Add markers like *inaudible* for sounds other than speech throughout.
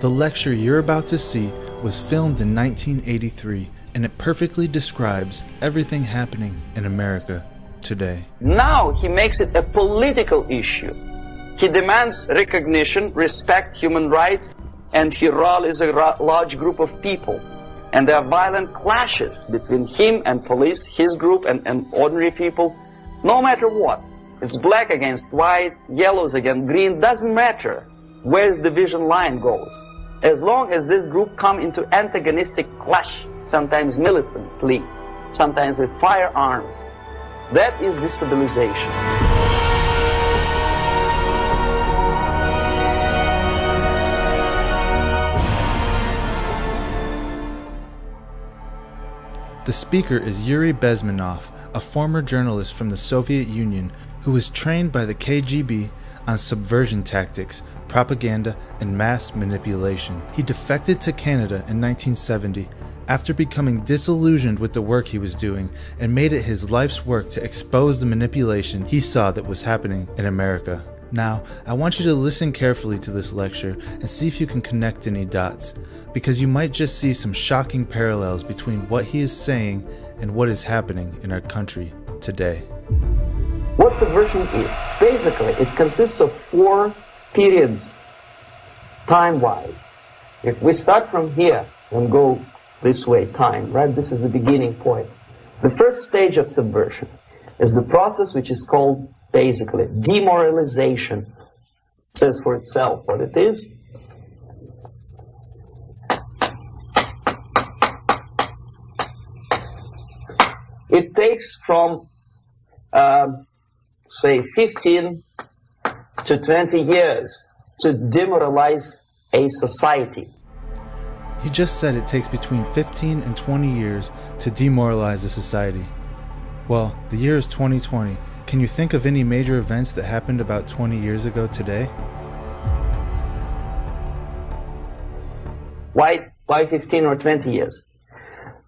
The lecture you're about to see was filmed in 1983 and it perfectly describes everything happening in America today. Now he makes it a political issue. He demands recognition, respect human rights, and he rallies a large group of people. And there are violent clashes between him and police, his group and, and ordinary people, no matter what. It's black against white, yellows against green, doesn't matter where the division line goes. As long as this group come into antagonistic clash, sometimes militantly, sometimes with firearms, that is destabilization. The speaker is Yuri Bezmenov, a former journalist from the Soviet Union who was trained by the KGB on subversion tactics, propaganda, and mass manipulation. He defected to Canada in 1970 after becoming disillusioned with the work he was doing and made it his life's work to expose the manipulation he saw that was happening in America. Now, I want you to listen carefully to this lecture and see if you can connect any dots, because you might just see some shocking parallels between what he is saying and what is happening in our country today. What subversion is? Basically, it consists of four periods, time-wise. If we start from here and go this way, time, right? This is the beginning point. The first stage of subversion is the process which is called basically demoralization. It says for itself what it is. It takes from, um, say, 15 to 20 years to demoralize a society. He just said it takes between 15 and 20 years to demoralize a society. Well, the year is 2020. Can you think of any major events that happened about 20 years ago today? Why, why 15 or 20 years?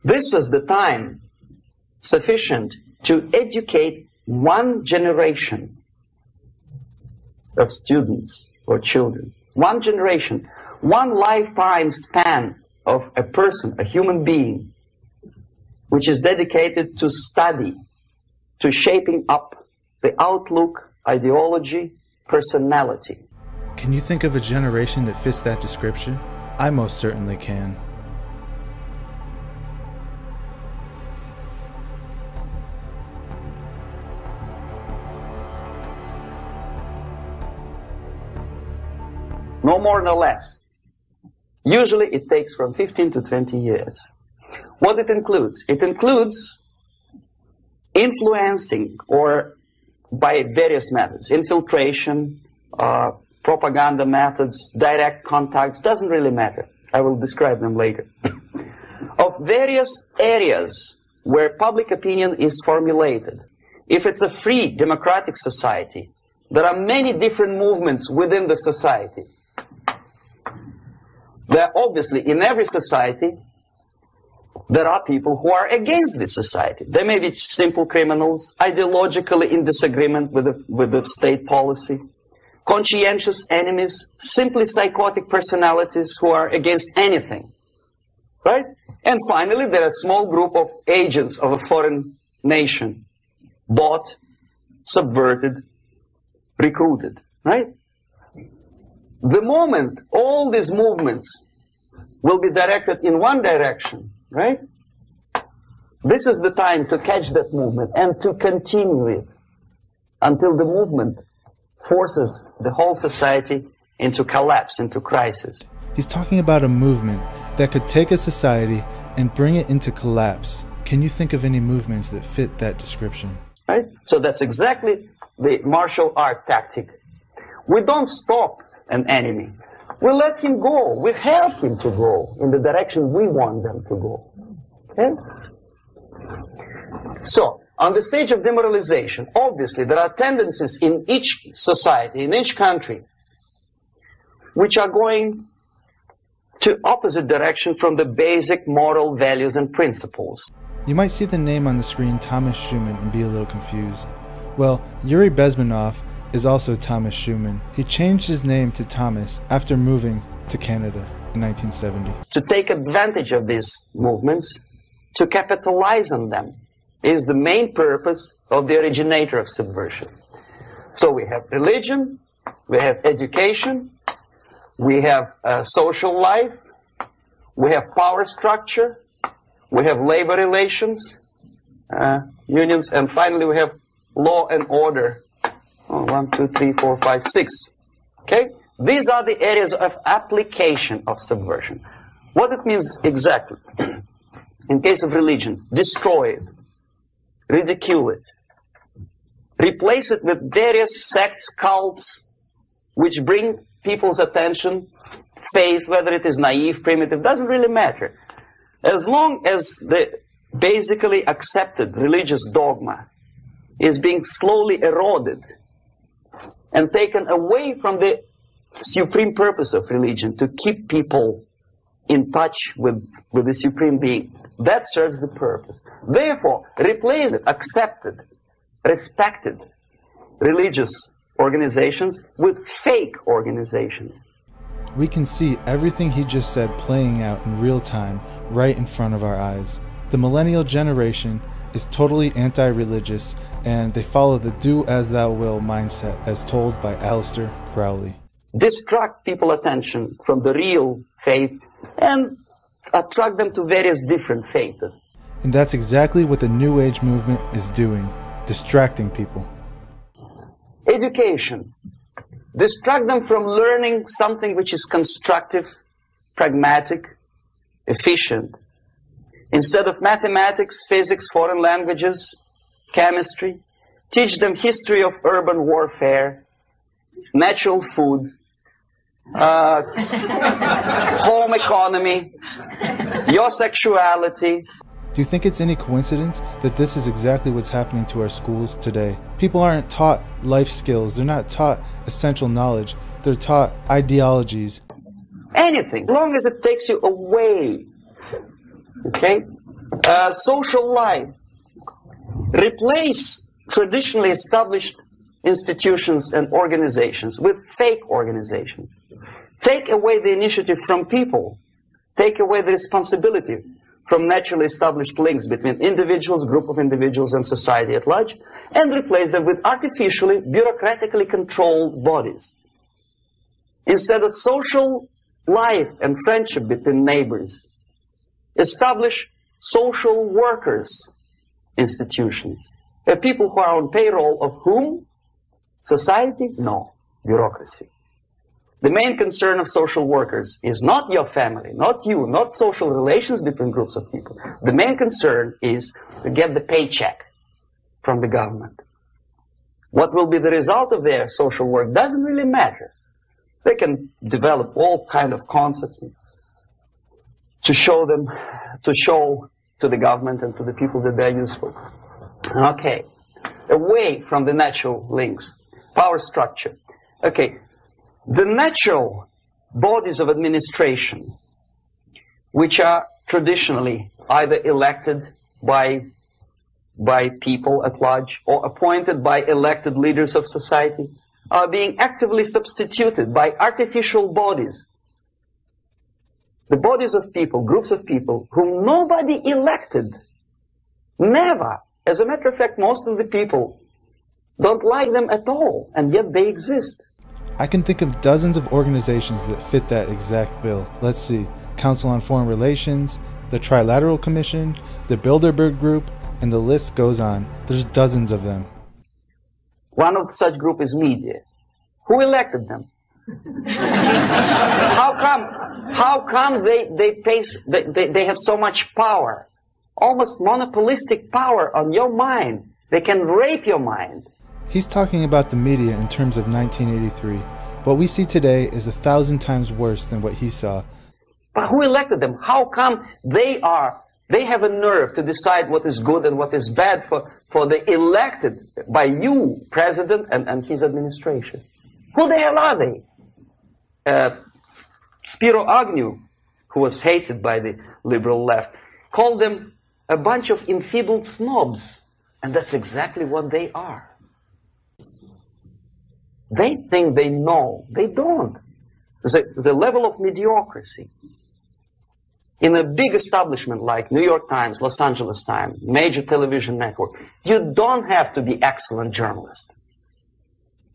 This is the time sufficient to educate one generation of students or children. One generation, one lifetime span of a person, a human being, which is dedicated to study, to shaping up the outlook, ideology, personality. Can you think of a generation that fits that description? I most certainly can. No more, no less. Usually it takes from 15 to 20 years. What it includes? It includes influencing or by various methods, infiltration, uh, propaganda methods, direct contacts, doesn't really matter. I will describe them later. *coughs* of various areas where public opinion is formulated. If it's a free democratic society, there are many different movements within the society. There obviously in every society there are people who are against this society. They may be simple criminals, ideologically in disagreement with the, with the state policy, conscientious enemies, simply psychotic personalities who are against anything. Right? And finally, there are a small group of agents of a foreign nation, bought, subverted, recruited. Right? The moment all these movements will be directed in one direction, right? This is the time to catch that movement and to continue it until the movement forces the whole society into collapse, into crisis. He's talking about a movement that could take a society and bring it into collapse. Can you think of any movements that fit that description? Right? So that's exactly the martial art tactic. We don't stop an enemy. We let him go. We help him to go in the direction we want them to go. Okay? So, on the stage of demoralization, obviously there are tendencies in each society, in each country, which are going to opposite direction from the basic moral values and principles. You might see the name on the screen Thomas Schuman and be a little confused. Well, Yuri Bezmenov is also Thomas Schuman. He changed his name to Thomas after moving to Canada. in 1970. To take advantage of these movements, to capitalize on them, is the main purpose of the originator of subversion. So we have religion, we have education, we have uh, social life, we have power structure, we have labor relations, uh, unions, and finally we have law and order. One, two, three, four, five, six. Okay? These are the areas of application of subversion. What it means exactly? *clears throat* In case of religion, destroy it, ridicule it, replace it with various sects, cults, which bring people's attention, faith, whether it is naive, primitive, doesn't really matter. As long as the basically accepted religious dogma is being slowly eroded and taken away from the supreme purpose of religion to keep people in touch with, with the supreme being. That serves the purpose. Therefore, replace accepted, respected religious organizations with fake organizations. We can see everything he just said playing out in real time right in front of our eyes. The millennial generation is totally anti religious and they follow the do as thou will mindset as told by Aleister Crowley. Distract people attention from the real faith and attract them to various different faiths. And that's exactly what the New Age movement is doing distracting people. Education. Distract them from learning something which is constructive, pragmatic, efficient. Instead of mathematics, physics, foreign languages, chemistry, teach them history of urban warfare, natural food, uh, *laughs* home economy, your sexuality. Do you think it's any coincidence that this is exactly what's happening to our schools today? People aren't taught life skills, they're not taught essential knowledge, they're taught ideologies. Anything, as long as it takes you away. Okay? Uh, social life. Replace traditionally established institutions and organizations with fake organizations. Take away the initiative from people. Take away the responsibility from naturally established links between individuals, group of individuals, and society at large, and replace them with artificially, bureaucratically controlled bodies. Instead of social life and friendship between neighbors, establish social workers institutions. The people who are on payroll of whom? Society? No. Bureaucracy. The main concern of social workers is not your family, not you, not social relations between groups of people. The main concern is to get the paycheck from the government. What will be the result of their social work doesn't really matter. They can develop all kind of concepts to show them, to show to the government and to the people that they're useful. Okay. Away from the natural links. Power structure. Okay. The natural bodies of administration, which are traditionally either elected by, by people at large or appointed by elected leaders of society, are being actively substituted by artificial bodies. The bodies of people, groups of people, whom nobody elected. Never. As a matter of fact, most of the people don't like them at all, and yet they exist. I can think of dozens of organizations that fit that exact bill. Let's see Council on Foreign Relations, the Trilateral Commission, the Bilderberg Group, and the list goes on. There's dozens of them. One of such group is media. Who elected them? *laughs* how come? How come they they face they, they, they have so much power, almost monopolistic power on your mind? They can rape your mind. He's talking about the media in terms of 1983. What we see today is a thousand times worse than what he saw. But who elected them? How come they are they have a nerve to decide what is good and what is bad for, for the elected by you, president, and, and his administration. Who the hell are they? Uh, Spiro Agnew, who was hated by the liberal left, called them a bunch of enfeebled snobs. And that's exactly what they are. They think they know. They don't. the, the level of mediocrity in a big establishment like New York Times, Los Angeles Times, major television network, you don't have to be excellent journalist.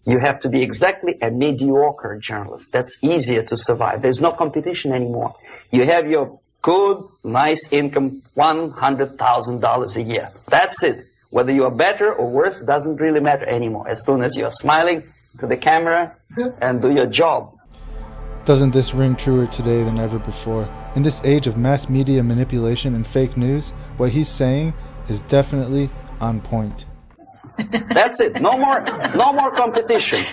You have to be exactly a mediocre journalist. That's easier to survive. There's no competition anymore. You have your good, nice income, $100,000 a year. That's it. Whether you are better or worse doesn't really matter anymore. As soon as you're smiling to the camera and do your job, doesn't this ring truer today than ever before? In this age of mass media manipulation and fake news, what he's saying is definitely on point. That's it. No more no more competition.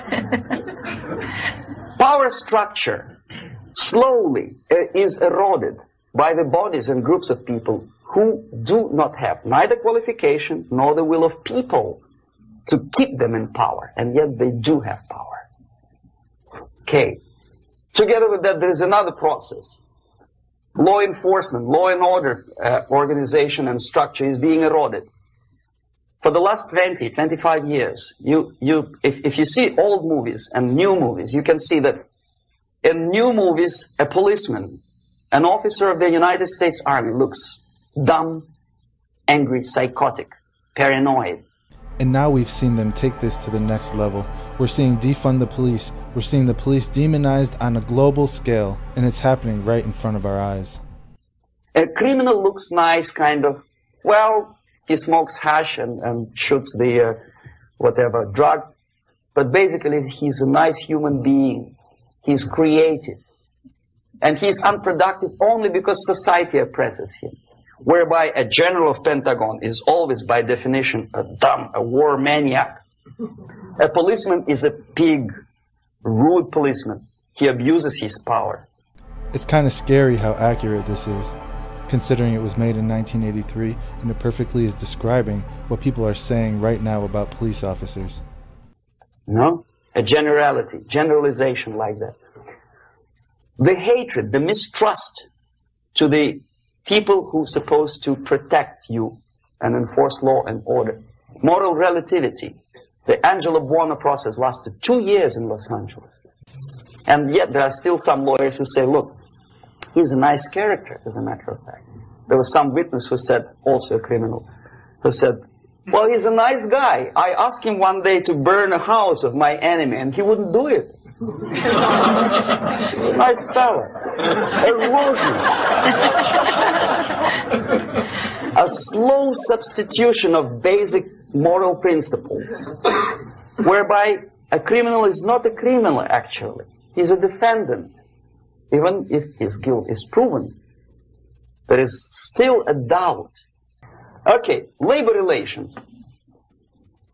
Power structure slowly uh, is eroded by the bodies and groups of people who do not have neither qualification nor the will of people to keep them in power, and yet they do have power. Okay. Together with that, there is another process. Law enforcement, law and order uh, organization and structure is being eroded. For the last 20, 25 years, you, you, if, if you see old movies and new movies, you can see that in new movies, a policeman, an officer of the United States Army looks dumb, angry, psychotic, paranoid, and now we've seen them take this to the next level. We're seeing defund the police. We're seeing the police demonized on a global scale, and it's happening right in front of our eyes. A criminal looks nice, kind of. Well, he smokes hash and, and shoots the uh, whatever drug, but basically he's a nice human being. He's creative. And he's unproductive only because society oppresses him whereby a general of Pentagon is always by definition a dumb, a war maniac. A policeman is a pig, rude policeman. He abuses his power. It's kind of scary how accurate this is, considering it was made in 1983 and it perfectly is describing what people are saying right now about police officers. No? A generality, generalization like that. The hatred, the mistrust to the people who are supposed to protect you and enforce law and order. Moral relativity. The Angelo Buono process lasted two years in Los Angeles. And yet there are still some lawyers who say, look, he's a nice character, as a matter of fact. There was some witness who said, also a criminal, who said, well, he's a nice guy. I asked him one day to burn a house of my enemy, and he wouldn't do it. nice fella. Erosion. a slow substitution of basic moral principles, whereby a criminal is not a criminal actually. He's a defendant. Even if his guilt is proven, there is still a doubt. Okay, labor relations.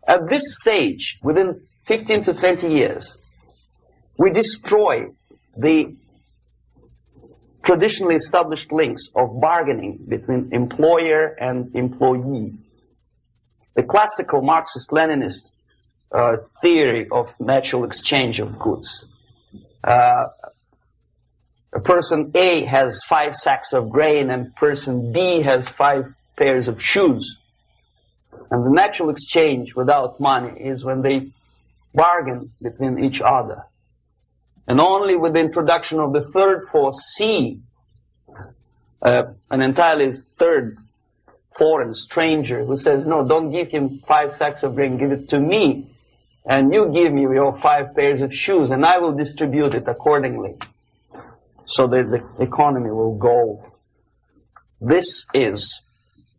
At this stage, within 15 to 20 years, we destroy the traditionally established links of bargaining between employer and employee. The classical Marxist-Leninist uh, theory of natural exchange of goods. Uh, person A has five sacks of grain and person B has five pairs of shoes. And the natural exchange without money is when they bargain between each other. And only with the introduction of the third force, C, uh, an entirely third foreign stranger who says, no, don't give him five sacks of grain, give it to me. And you give me your five pairs of shoes, and I will distribute it accordingly. So that the economy will go. This is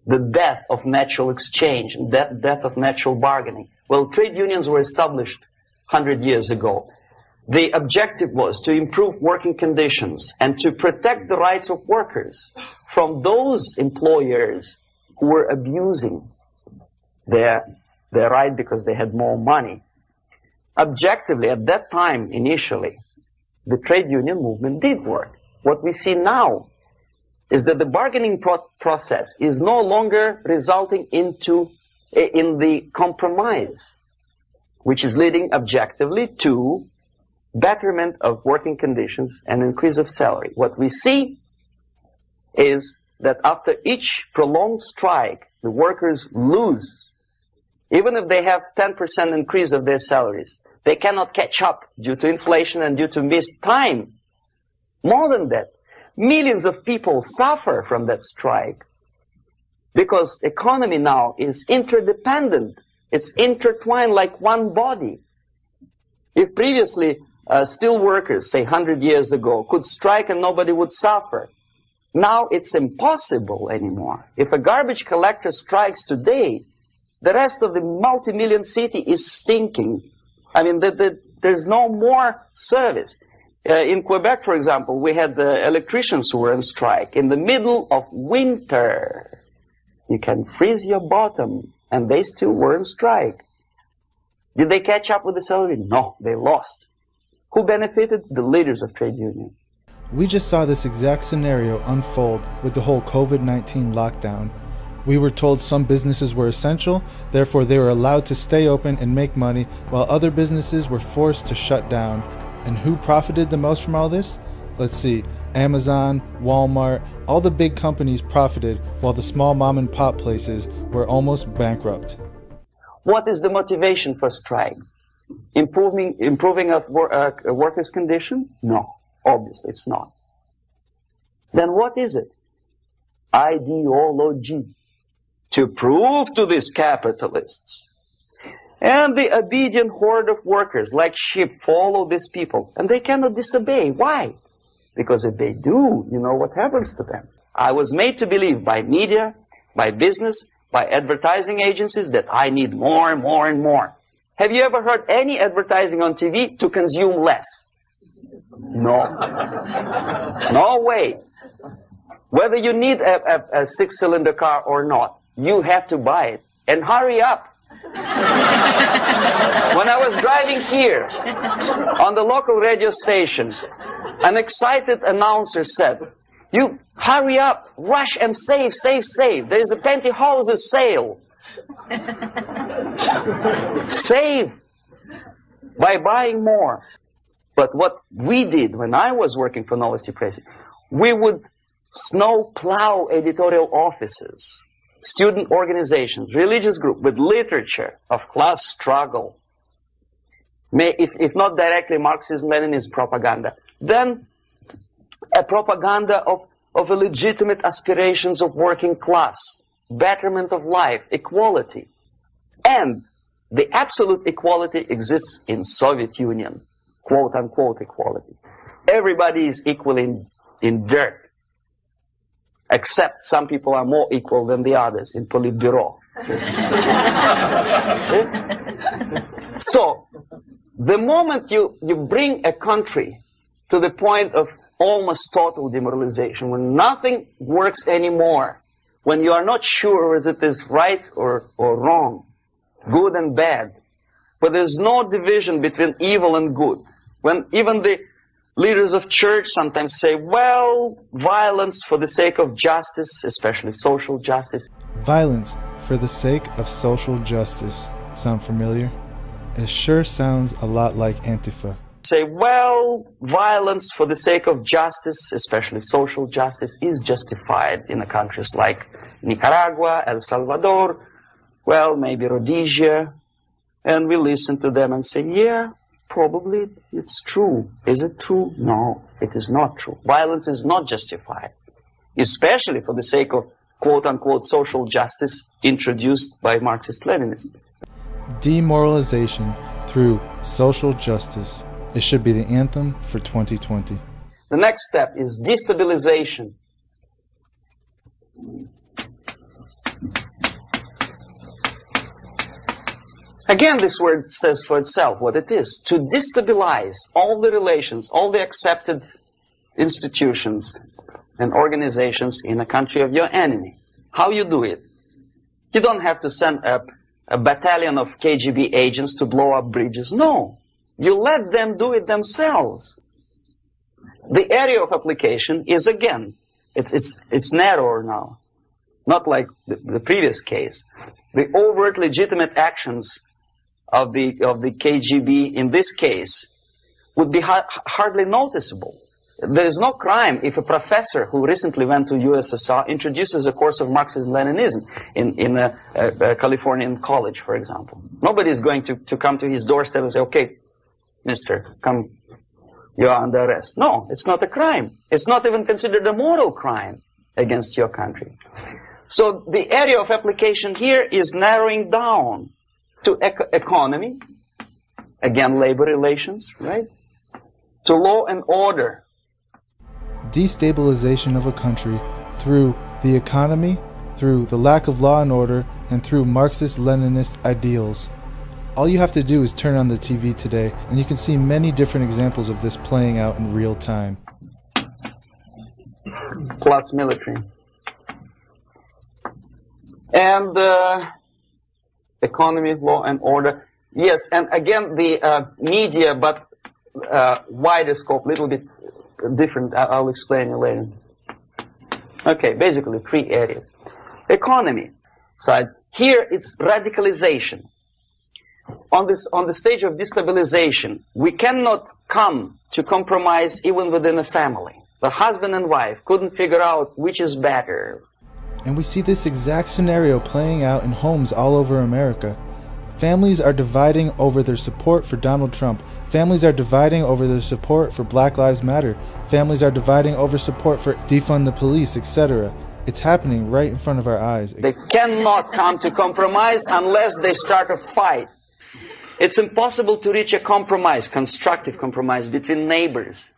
the death of natural exchange, death, death of natural bargaining. Well, trade unions were established 100 years ago. The objective was to improve working conditions and to protect the rights of workers from those employers who were abusing their, their right because they had more money. Objectively, at that time, initially, the trade union movement did work. What we see now is that the bargaining pro process is no longer resulting into eh, in the compromise, which is leading objectively to betterment of working conditions and increase of salary. What we see is that after each prolonged strike, the workers lose. Even if they have 10% increase of their salaries, they cannot catch up due to inflation and due to missed time More than that, millions of people suffer from that strike because economy now is interdependent. It's intertwined like one body. If previously uh, steel workers, say 100 years ago, could strike and nobody would suffer, now it's impossible anymore. If a garbage collector strikes today, the rest of the multi-million city is stinking. I mean, the, the, there's no more service. Uh, in Quebec, for example, we had the electricians who were on strike in the middle of winter. You can freeze your bottom, and they still were on strike. Did they catch up with the salary? No, they lost. Who benefited? The leaders of trade unions. We just saw this exact scenario unfold with the whole COVID 19 lockdown. We were told some businesses were essential, therefore, they were allowed to stay open and make money, while other businesses were forced to shut down. And who profited the most from all this? Let's see Amazon, Walmart, all the big companies profited, while the small mom and pop places were almost bankrupt. What is the motivation for strike? Improving, improving a, uh, a worker's condition? No. Obviously, it's not. Then what is it? Ideology. To prove to these capitalists. And the obedient horde of workers, like sheep, follow these people. And they cannot disobey. Why? Because if they do, you know what happens to them. I was made to believe by media, by business, by advertising agencies that I need more and more and more. Have you ever heard any advertising on TV to consume less? No. No way. Whether you need a, a, a six cylinder car or not, you have to buy it. And hurry up. when I was driving here on the local radio station, an excited announcer said, You hurry up, rush and save, save, save. There is a pantyhose sale. save by buying more. But what we did when I was working for Novosti Press, we would snow plow editorial offices, student organizations, religious groups with literature of class struggle. May, if, if not directly Marxist-Leninist propaganda, then a propaganda of, of legitimate aspirations of working class, betterment of life, equality. And the absolute equality exists in Soviet Union quote unquote equality. Everybody is equal in, in dirt, except some people are more equal than the others in Politburo. *laughs* so, the moment you, you bring a country to the point of almost total demoralization, when nothing works anymore, when you are not sure whether it is right or, or wrong, good and bad, but there's no division between evil and good, when even the leaders of church sometimes say, well, violence for the sake of justice, especially social justice. Violence for the sake of social justice. Sound familiar? It sure sounds a lot like Antifa. Say, well, violence for the sake of justice, especially social justice, is justified in the countries like Nicaragua, El Salvador, well, maybe Rhodesia. And we listen to them and say, yeah, Probably it's true. Is it true? No, it is not true. Violence is not justified, especially for the sake of quote unquote social justice introduced by Marxist Leninism. Demoralization through social justice. It should be the anthem for 2020. The next step is destabilization. Again, this word says for itself what it is to destabilize all the relations, all the accepted institutions and organizations in a country of your enemy. How you do it? You don't have to send up a battalion of KGB agents to blow up bridges. No. You let them do it themselves. The area of application is again, it's, it's, it's narrower now. Not like the, the previous case. The overt legitimate actions of the, of the KGB in this case would be ha hardly noticeable. There is no crime if a professor who recently went to USSR introduces a course of Marxism-Leninism in, in a, a, a, Californian college, for example. Nobody is going to, to come to his doorstep and say, okay, mister, come, you are under arrest. No, it's not a crime. It's not even considered a moral crime against your country. So the area of application here is narrowing down to ec- economy, again, labor relations, right? To law and order. Destabilization of a country through the economy, through the lack of law and order, and through Marxist Leninist ideals. All you have to do is turn on the TV today, and you can see many different examples of this playing out in real time. Plus military. And uh, economy, law, and order. Yes, and again, the uh, media, but uh, wider scope, little bit different. I'll explain later. Okay, basically three areas. Economy side. Here it's radicalization on this on the stage of destabilization, we cannot come to compromise even within a family. The husband and wife couldn't figure out which is better. And we see this exact scenario playing out in homes all over America. Families are dividing over their support for Donald Trump. Families are dividing over their support for Black Lives Matter. Families are dividing over support for defund the police, etc. It's happening right in front of our eyes. They cannot come to compromise unless they start a fight. It's impossible to reach a compromise, constructive compromise between neighbors.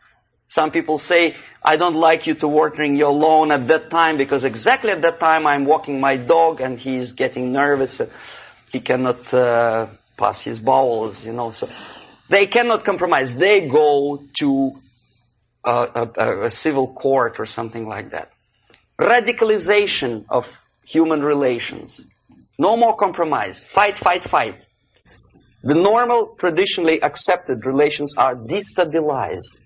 Some people say, I don't like you to watering your lawn at that time because exactly at that time I'm walking my dog and he's getting nervous. He cannot uh, pass his bowels, you know. So they cannot compromise. They go to a, a, a civil court or something like that. Radicalization of human relations. No more compromise. Fight, fight, fight. The normal, traditionally accepted relations are destabilized.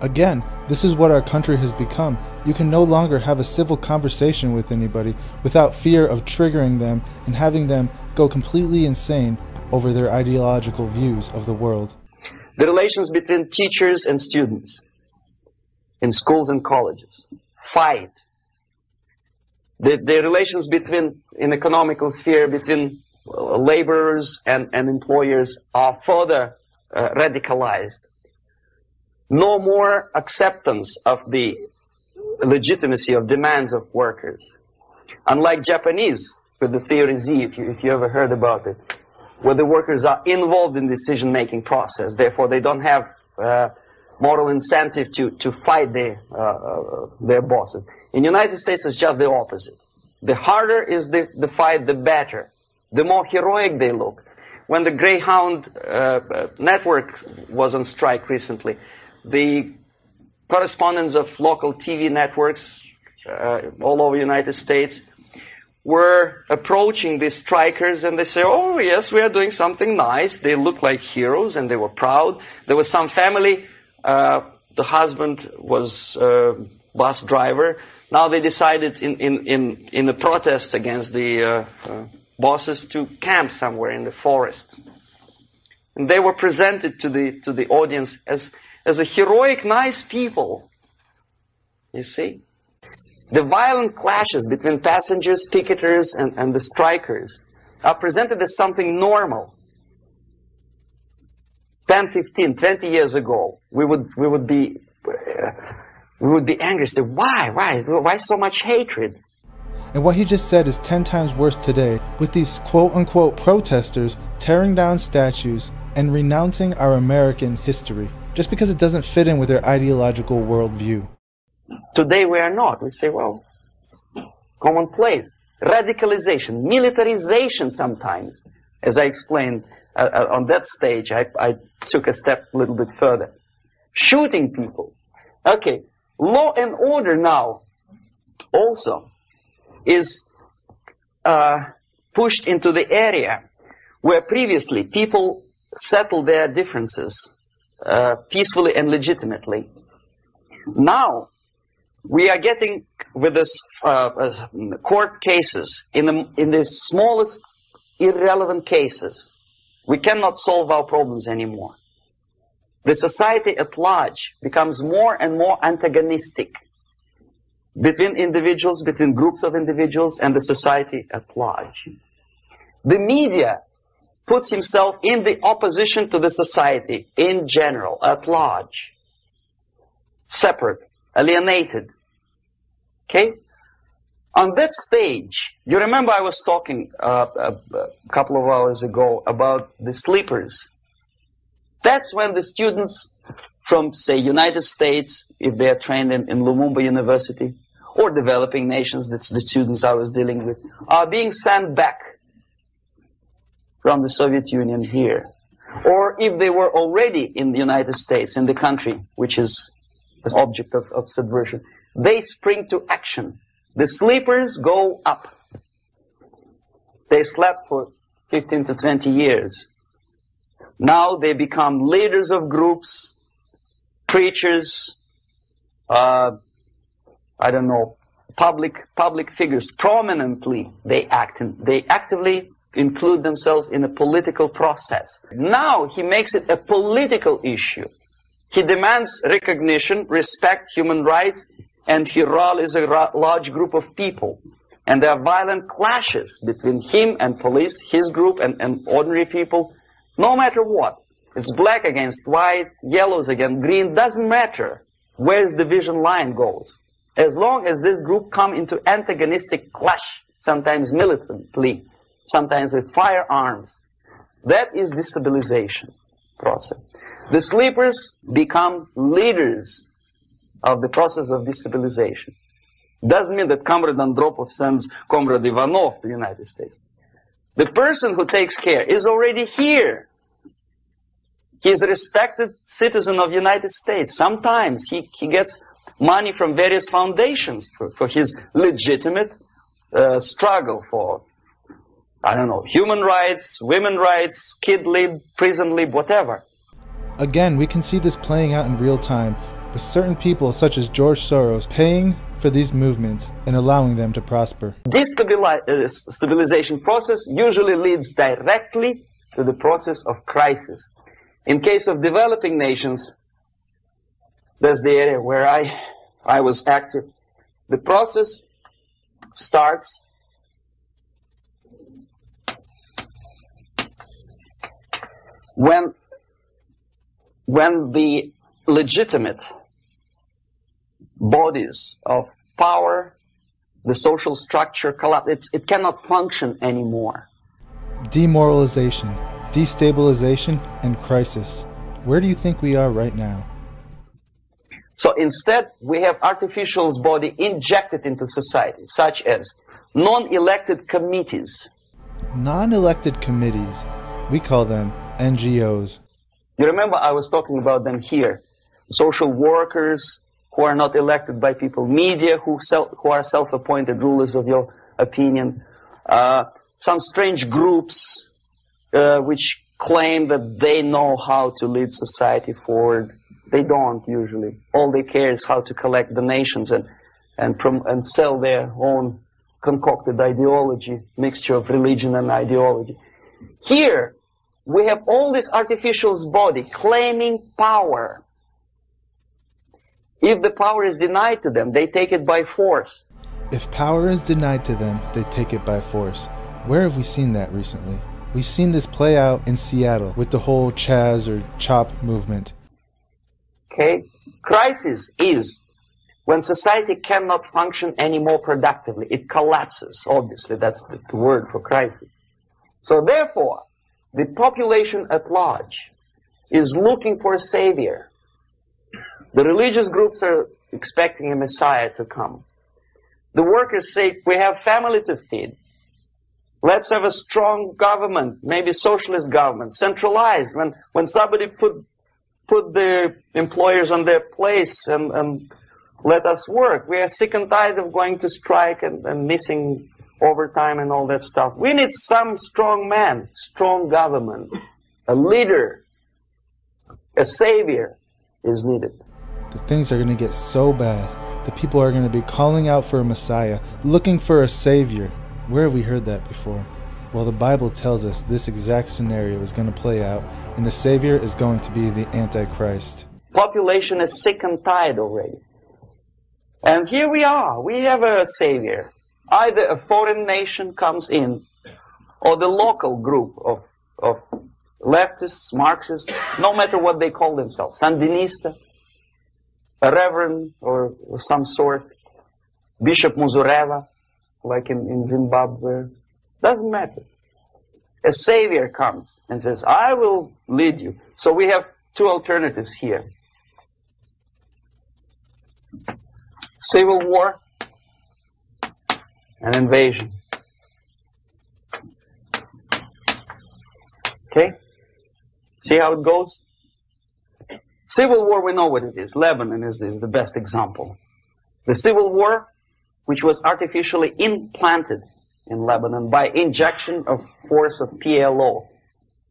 Again, this is what our country has become. You can no longer have a civil conversation with anybody without fear of triggering them and having them go completely insane over their ideological views of the world. The relations between teachers and students in schools and colleges fight. The, the relations between, in economical sphere, between laborers and, and employers are further uh, radicalized. No more acceptance of the legitimacy of demands of workers. Unlike Japanese, with the theory Z, if you, if you ever heard about it, where the workers are involved in decision-making process, therefore they don't have uh, moral incentive to, to fight their, uh, uh their bosses. In the United States, it's just the opposite. The harder is the, the fight, the better the more heroic they look. When the Greyhound uh, uh, network was on strike recently, the correspondents of local TV networks uh, all over the United States were approaching these strikers and they say, oh yes, we are doing something nice. They look like heroes and they were proud. There was some family, uh, the husband was a bus driver. Now they decided in, in, in, in a protest against the uh, uh, bosses to camp somewhere in the forest. And they were presented to the, to the audience as, as a heroic, nice people. You see? The violent clashes between passengers, picketers, and, and the strikers are presented as something normal. 10, 15, 20 years ago, we would, we would be, uh, we would be angry, say, why, why, why so much hatred? And what he just said is 10 times worse today, with these quote unquote protesters tearing down statues and renouncing our American history, just because it doesn't fit in with their ideological worldview. Today we are not. We say, well, commonplace. Radicalization, militarization sometimes. As I explained uh, uh, on that stage, I, I took a step a little bit further. Shooting people. Okay, law and order now also is uh, pushed into the area where previously people settled their differences uh, peacefully and legitimately. Now, we are getting with this uh, uh, court cases in the, in the smallest irrelevant cases. We cannot solve our problems anymore. The society at large becomes more and more antagonistic between individuals, between groups of individuals, and the society at large. The media puts himself in the opposition to the society in general, at large. separate, alienated. Okay? On that stage, you remember I was talking uh, a, a couple of hours ago about the sleepers. That's when the students from, say, United States, if they are trained in, in Lumumba University, or developing nations, that's the students I was dealing with, are being sent back from the Soviet Union here. Or if they were already in the United States, in the country which is the object of, of subversion, they spring to action the sleepers go up. They slept for 15 to 20 years. Now they become leaders of groups, preachers, uh, I don't know, public public figures. Prominently, they act. In, they actively include themselves in a political process. Now he makes it a political issue. He demands recognition, respect, human rights, and he rallies a large group of people. And there are violent clashes between him and police, his group and, and ordinary people, no matter what. It's black against white, yellows against green, doesn't matter where the division line goes. As long as this group come into antagonistic clash, sometimes militantly, sometimes with firearms, that is destabilization process. The sleepers become leaders of the process of destabilization. Doesn't mean that Comrade Andropov sends Comrade Ivanov to the United States. The person who takes care is already here. He is a respected citizen of the United States. Sometimes he, he gets money from various foundations for, for his legitimate uh, struggle for, I don't know, human rights, women rights, kid lib, prison lib, whatever. Again, we can see this playing out in real time with certain people such as George Soros paying for these movements and allowing them to prosper. This uh, stabilization process usually leads directly to the process of crisis. In case of developing nations, that's the area where I, I was active. The process starts when, when the legitimate bodies of power, the social structure collapse. it cannot function anymore. Demoralization, destabilization, and crisis. Where do you think we are right now? So instead, we have artificial body injected into society, such as non-elected committees. Non-elected committees. We call them NGOs. You remember I was talking about them here. Social workers, who are not elected by people, media who, self, who are self-appointed rulers of your opinion, uh, some strange groups uh, which claim that they know how to lead society forward. They don't usually. All they care is how to collect donations and, and, and sell their own concocted ideology, mixture of religion and ideology. Here, we have all this artificial's body claiming power if the power is denied to them, they take it by force. If power is denied to them, they take it by force. Where have we seen that recently? We've seen this play out in Seattle with the whole Chaz or CHOP movement. Okay? Crisis is when society cannot function anymore productively. It collapses, obviously. That's the, the word for crisis. So therefore, the population at large is looking for a savior. The religious groups are expecting a Messiah to come. The workers say, we have family to feed. Let's have a strong government, maybe socialist government, centralized. When, when somebody put, put the employers on their place and, and let us work. We are sick and tired of going to strike and, and missing overtime and all that stuff. We need some strong man, strong government, a leader, a savior is needed The things are going to get so bad The people are going to be calling out for a Messiah, looking for a Savior. Where have we heard that before? Well, the Bible tells us this exact scenario is going to play out, and the Savior is going to be the Antichrist. Population is sick and tired already. And here we are. We have a Savior. Either a foreign nation comes in, or the local group of, of leftists, Marxists, no matter what they call themselves, Sandinista, a reverend or, some sort, Bishop Muzorewa, like in, in Zimbabwe, doesn't matter. A savior comes and says, I will lead you. So we have two alternatives here. Civil war and invasion. Okay? See how it goes? Civil war, we know what it is. Lebanon is, is the best example. The civil war, which was artificially implanted in Lebanon by injection of force of PLO,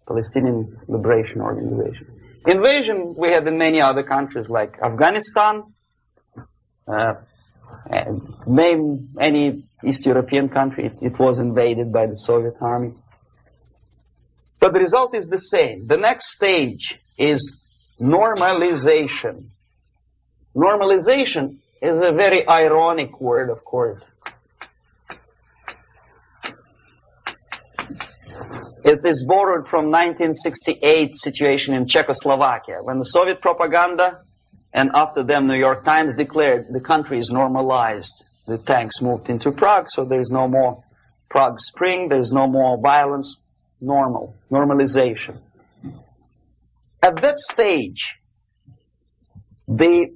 Palestinian Liberation Organization. Invasion we have in many other countries like Afghanistan, uh, name any East European country, it, it was invaded by the Soviet army. But the result is the same. The next stage is normalization. Normalization is a very ironic word, of course. It is borrowed from 1968 situation in Czechoslovakia when the Soviet propaganda and after them New York Times declared the country is normalized. The tanks moved into Prague, so there is no more Prague Spring, there is no more violence, normal, normalization. At that stage, the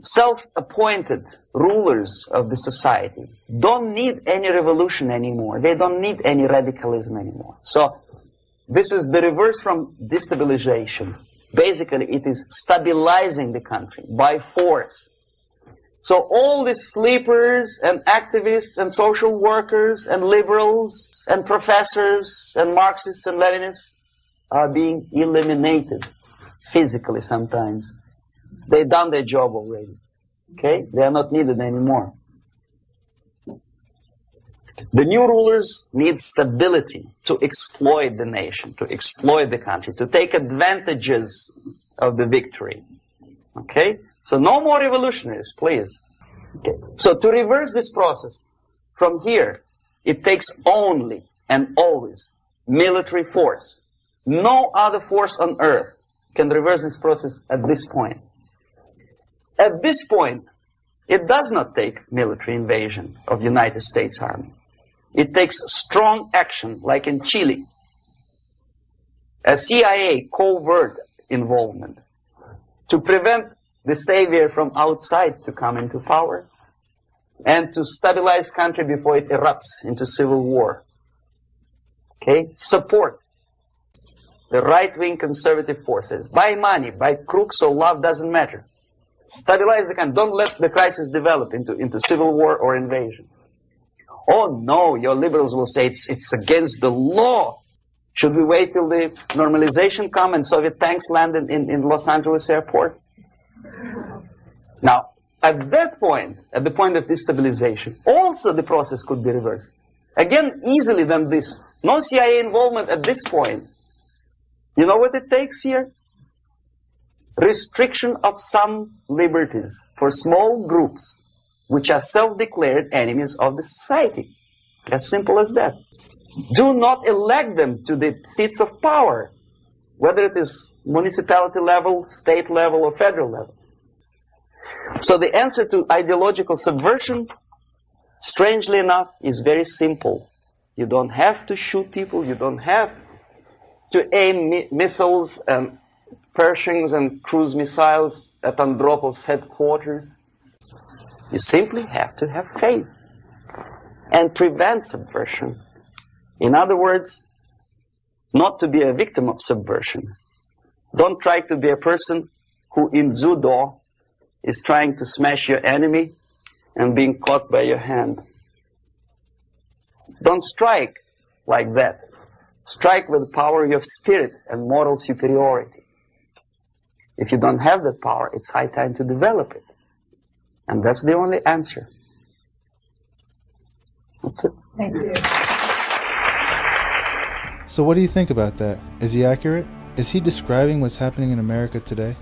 self-appointed rulers of the society don't need any revolution anymore. They don't need any radicalism anymore. So this is the reverse from destabilization. Basically, it is stabilizing the country by force. So all these sleepers and activists and social workers and liberals and professors and Marxists and Leninists are being eliminated physically sometimes. They've done their job already. Okay? They are not needed anymore. The new rulers need stability to exploit the nation, to exploit the country, to take advantages of the victory. Okay? So no more revolutionaries, please. Okay. So to reverse this process, from here, it takes only and always military force. No other force on earth can reverse this process at this point. At this point, it does not take military invasion of United States Army. It takes strong action, like in Chile. A CIA covert involvement to prevent the savior from outside to come into power and to stabilize country before it erupts into civil war. Okay? Support the right-wing conservative forces. By money, by crooks or love, doesn't matter. Stabilize the country. Don't let the crisis develop into, into civil war or invasion. Oh no, your liberals will say it's, it's against the law. Should we wait till the normalization come and Soviet tanks land in, in, in Los Angeles airport? Now, at that point, at the point of destabilization, also the process could be reversed. Again, easily than this. No CIA involvement at this point. You know what it takes here? Restriction of some liberties for small groups which are self-declared enemies of the society. As simple as that. Do not elect them to the seats of power, whether it is municipality level, state level, or federal level. So the answer to ideological subversion, strangely enough, is very simple. You don't have to shoot people, you don't have to aim mi missiles and Pershings and cruise missiles at Andropov's headquarters. You simply have to have faith and prevent subversion. In other words, not to be a victim of subversion. Don't try to be a person who in judo is trying to smash your enemy and being caught by your hand. Don't strike like that. Strike with the power of your spirit and moral superiority. If you don't have that power, it's high time to develop it. And that's the only answer. That's it. Thank you. So, what do you think about that? Is he accurate? Is he describing what's happening in America today?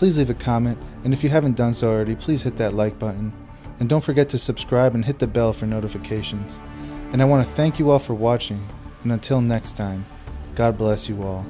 Please leave a comment, and if you haven't done so already, please hit that like button. And don't forget to subscribe and hit the bell for notifications. And I want to thank you all for watching, and until next time, God bless you all.